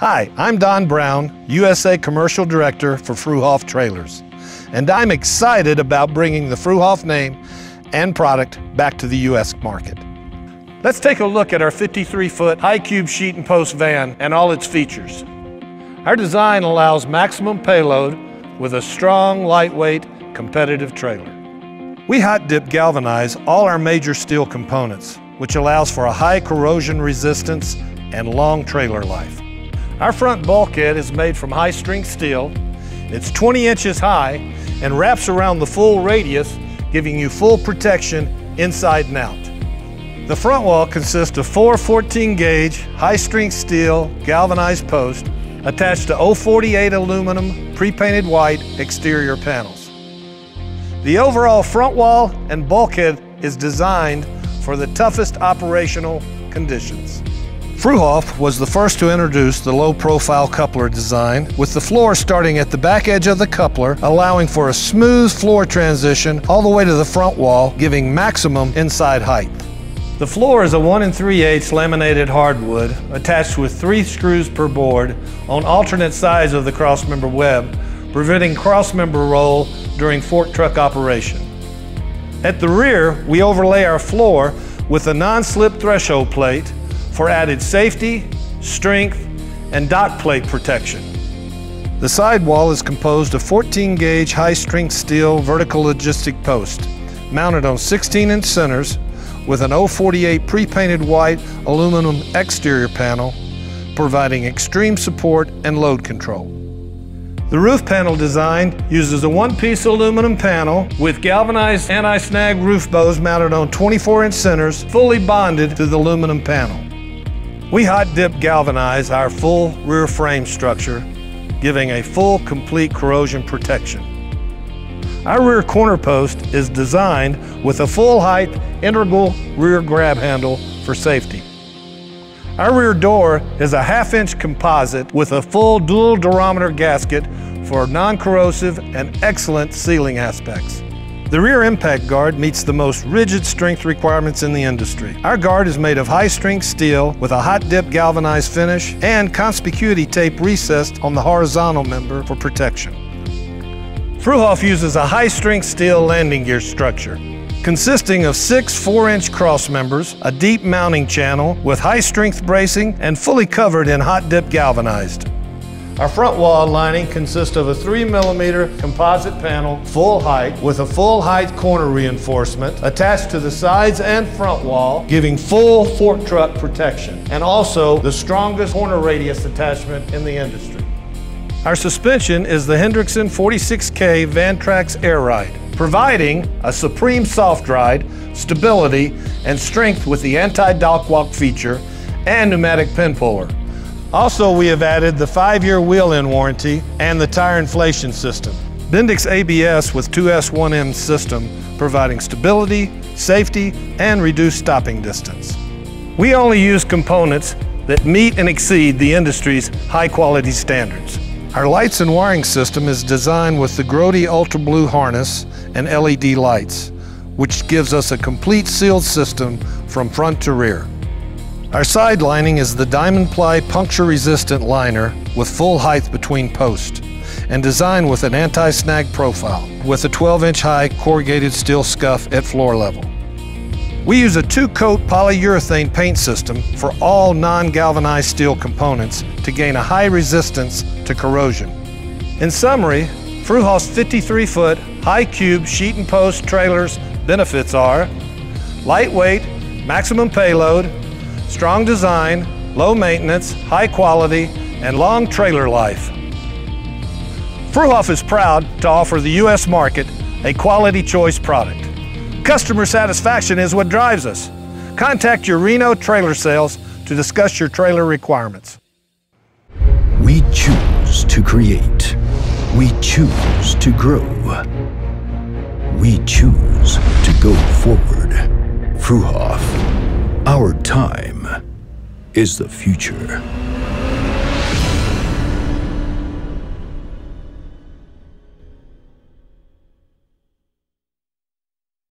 Hi, I'm Don Brown, USA Commercial Director for Fruehauf Trailers, and I'm excited about bringing the Fruehauf name and product back to the U.S. market. Let's take a look at our 53-foot high cube sheet and post van and all its features. Our design allows maximum payload with a strong, lightweight, competitive trailer. We hot dip galvanize all our major steel components, which allows for a high corrosion resistance and long trailer life. Our front bulkhead is made from high strength steel. It's 20 inches high and wraps around the full radius, giving you full protection inside and out. The front wall consists of four 14 gauge high strength steel galvanized posts attached to 048 aluminum pre-painted white exterior panels. The overall front wall and bulkhead is designed for the toughest operational conditions. Fruehauf was the first to introduce the low-profile coupler design, with the floor starting at the back edge of the coupler, allowing for a smooth floor transition all the way to the front wall, giving maximum inside height. The floor is a 1 and 3 8 laminated hardwood attached with three screws per board on alternate sides of the crossmember web, preventing crossmember roll during fork truck operation. At the rear, we overlay our floor with a non-slip threshold plate for added safety, strength, and dock plate protection. The sidewall is composed of 14 gauge high strength steel vertical logistic post mounted on 16 inch centers with an 048 pre-painted white aluminum exterior panel providing extreme support and load control. The roof panel design uses a one-piece aluminum panel with galvanized anti-snag roof bows mounted on 24-inch centers fully bonded to the aluminum panel. We hot dip galvanize our full rear frame structure, giving a full complete corrosion protection. Our rear corner post is designed with a full height integral rear grab handle for safety. Our rear door is a half inch composite with a full dual durometer gasket for non-corrosive and excellent sealing aspects. The rear impact guard meets the most rigid strength requirements in the industry. Our guard is made of high strength steel with a hot dip galvanized finish and conspicuity tape recessed on the horizontal member for protection. Fruehauf uses a high strength steel landing gear structure consisting of six 4-inch cross members, a deep mounting channel with high-strength bracing, and fully covered in hot dip galvanized. Our front wall lining consists of a 3mm composite panel, full height, with a full height corner reinforcement attached to the sides and front wall, giving full fork truck protection, and also the strongest corner radius attachment in the industry. Our suspension is the Hendrickson 46K Vantraax Air Ride, providing a supreme soft ride, stability, and strength with the anti-dock walk feature and pneumatic pin puller. Also, we have added the five-year wheel-end warranty and the tire inflation system. Bendix ABS with 2S1M system, providing stability, safety, and reduced stopping distance. We only use components that meet and exceed the industry's high-quality standards. Our lights and wiring system is designed with the Grote Ultra Blue harness and LED lights, which gives us a complete sealed system from front to rear. Our side lining is the diamond ply puncture resistant liner with full height between posts and designed with an anti-snag profile with a 12 inch high corrugated steel scuff at floor level. We use a two-coat polyurethane paint system for all non-galvanized steel components to gain a high resistance to corrosion. In summary, Fruehauf's 53-foot high cube sheet and post trailers benefits are lightweight, maximum payload, strong design, low maintenance, high quality, and long trailer life. Fruehauf is proud to offer the U.S. market a quality choice product. Customer satisfaction is what drives us. Contact your Reno Trailer Sales to discuss your trailer requirements. We choose to create. We choose to grow. We choose to go forward. Fruehauf. Our time is the future.